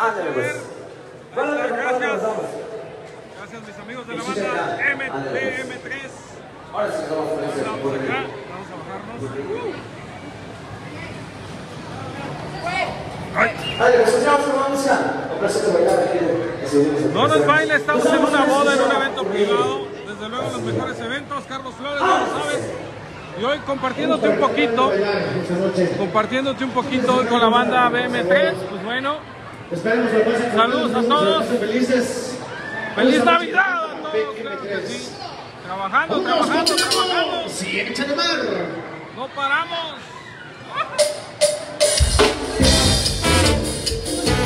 Ándale, pues. Pues, gracias. vamos. Gracias mis amigos de la banda ya. M Ándale, pues. M3. Ahora sí vamos con ese Vamos fútbol. acá, vamos a bajarnos. Pues. No nos baile, estamos en una boda, en un evento privado. Desde luego los mejores eventos, Carlos Flores, ya lo sabes. Y hoy compartiéndote un poquito, compartiéndote un poquito hoy con la banda BM3, pues bueno, Esperemos que pasen Saludos a todos. felices. ¡Feliz Navidad a todos! Claro que sí. Trabajando, trabajando, trabajando. Sí, échale mar. No paramos.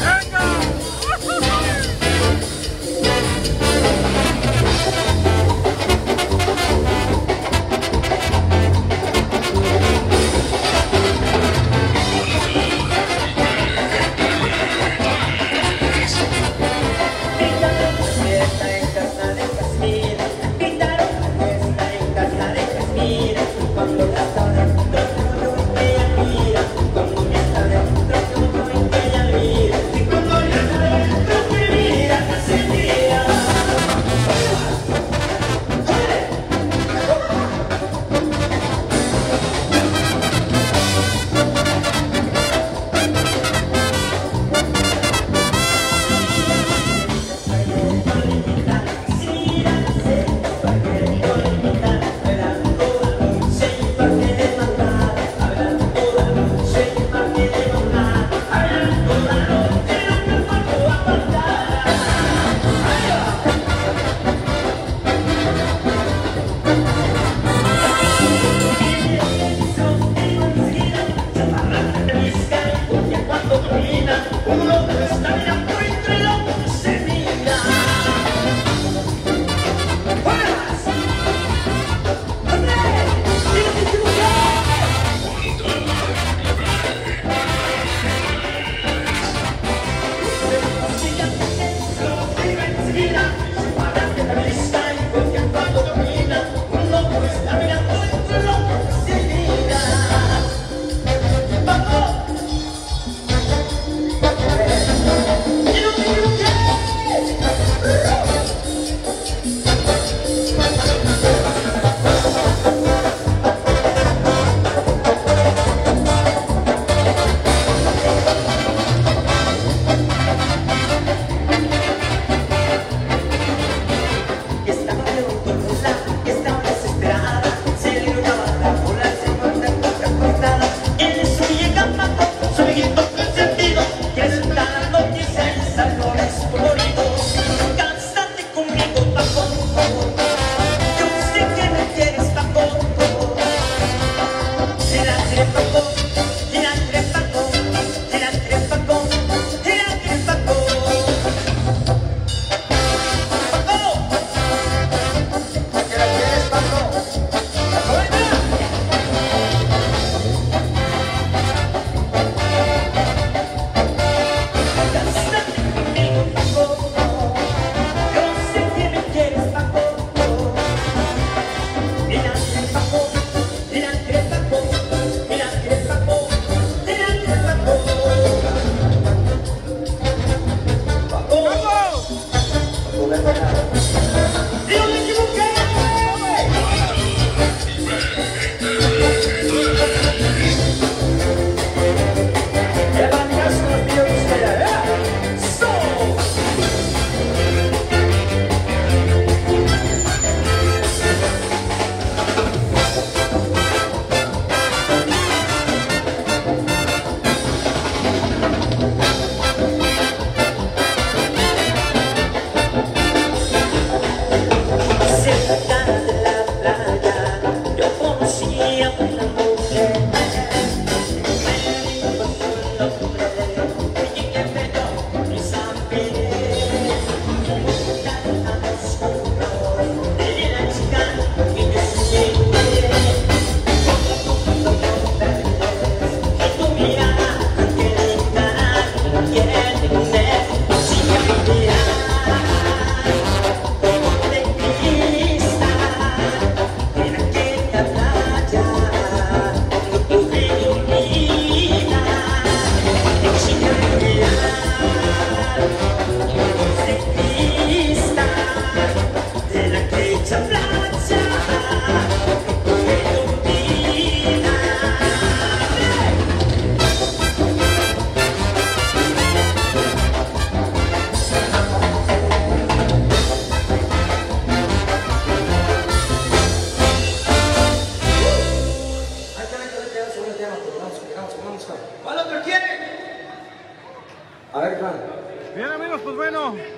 ¡Venga!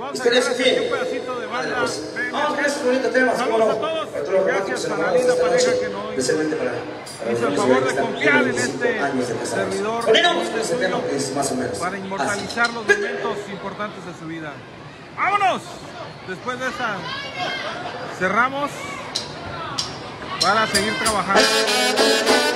Vamos a hacer un pedacito de banda. Vamos, vamos estos bonitos temas. Saludos a todos. Gracias a la linda pareja que nos hizo el favor de confiar en este servidor. Para inmortalizar los momentos importantes de su vida. ¡Vámonos! Después de esta cerramos para seguir trabajando.